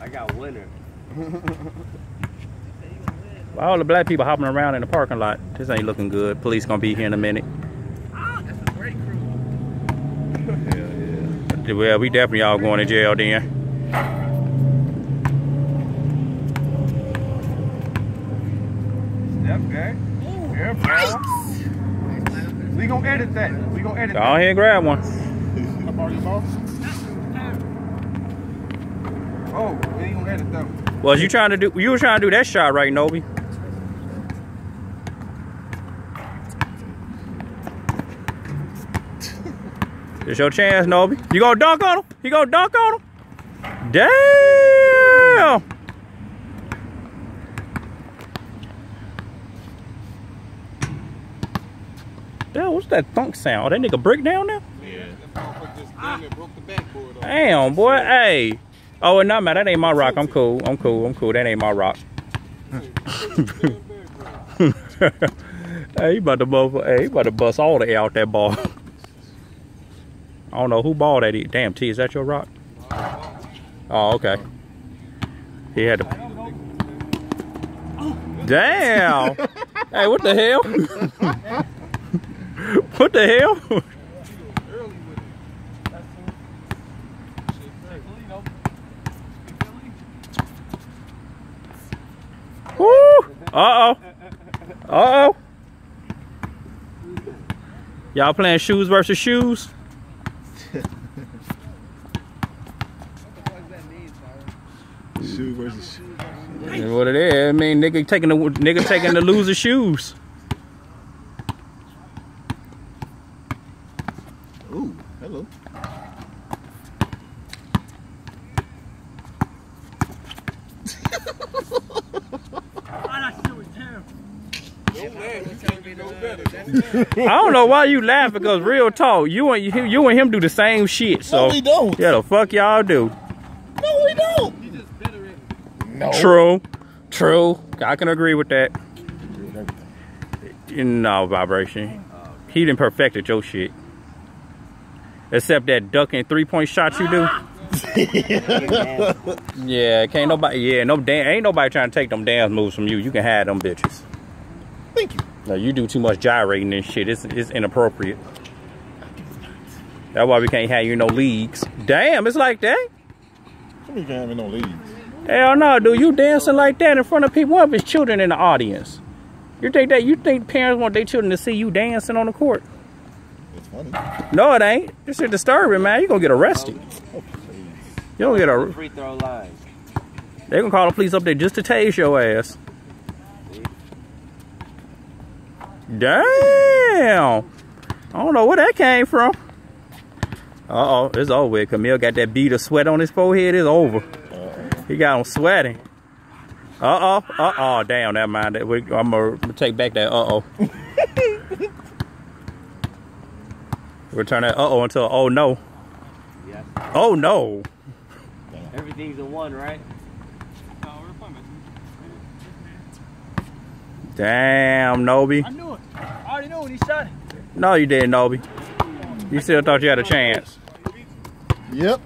I got winner. All the black people hopping around in the parking lot. This ain't looking good. Police gonna be here in a minute. Ah, that's a great crew. Hell yeah. Well, we definitely all going to jail then. Step back. Yeah, bro. We gonna edit that. We gonna edit Go ahead and grab one. Oh, we ain't gonna. Was you trying to do? You were trying to do that shot right, Nobe? It's your chance, Nobe. You gonna dunk on him? You gonna dunk on him? Damn! Damn, what's that thunk sound? That nigga break down now? Damn, boy, hey. Oh, no, man, that ain't my rock. I'm cool. I'm cool. I'm cool. That ain't my rock. hey, he about to bust, hey, he about to bust all the air out that ball. I don't know who ball that is. Damn, T, is that your rock? Oh, okay. He had to. Damn! hey, what the hell? what the hell? Uh-oh. Uh-oh. Y'all playing shoes versus shoes? Shoe versus shoe. That's what it is. I mean, nigga taking the nigga taking the loser shoes. Ooh, hello. I don't know why you laughing because real talk, you and you, you and him do the same shit. So No, we don't. yeah, the fuck y'all do. No, we don't. No. True, true. I can agree with that. No vibration. He didn't perfected your shit. Except that ducking three point shot you do. Yeah, can't nobody. Yeah, no damn. Ain't nobody trying to take them dance moves from you. You can have them bitches. Thank you. No, you do too much gyrating and shit. It's it's inappropriate. That's why we can't have you in no leagues. Damn, it's like that. Somebody can't have me no leagues. Hell no, dude. You dancing like that in front of people. What if it's children in the audience? You think that you think parents want their children to see you dancing on the court? It's funny. No, it ain't. This is disturbing, man. You gonna get arrested. You don't get a. Free throw line. They gonna call the police up there just to tase your ass. Damn. I don't know where that came from. Uh oh, it's over with. Kamil got that bead of sweat on his forehead. It's over. He got him sweating. Uh oh, uh oh, damn, never mind. I'm gonna take back that uh oh. Return that uh oh until oh no. Yes. Oh no. Everything's a one, right? Damn, Nobe. I knew it. I already knew when he shot it. No, you didn't, Nobe. You still thought you had a chance. Yep.